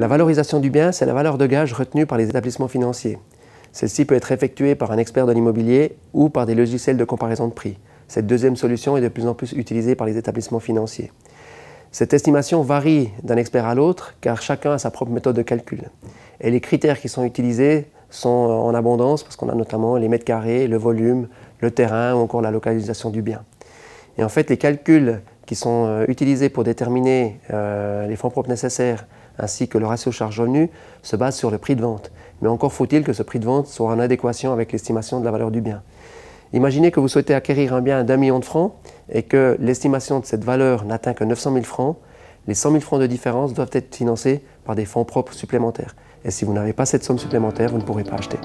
La valorisation du bien, c'est la valeur de gage retenue par les établissements financiers. Celle-ci peut être effectuée par un expert de l'immobilier ou par des logiciels de comparaison de prix. Cette deuxième solution est de plus en plus utilisée par les établissements financiers. Cette estimation varie d'un expert à l'autre car chacun a sa propre méthode de calcul. Et les critères qui sont utilisés sont en abondance parce qu'on a notamment les mètres carrés, le volume, le terrain ou encore la localisation du bien. Et en fait, les calculs qui sont euh, utilisés pour déterminer euh, les fonds propres nécessaires ainsi que le ratio charge-revenu se basent sur le prix de vente. Mais encore faut-il que ce prix de vente soit en adéquation avec l'estimation de la valeur du bien. Imaginez que vous souhaitez acquérir un bien d'un million de francs et que l'estimation de cette valeur n'atteint que 900 000 francs. Les 100 000 francs de différence doivent être financés par des fonds propres supplémentaires. Et si vous n'avez pas cette somme supplémentaire, vous ne pourrez pas acheter.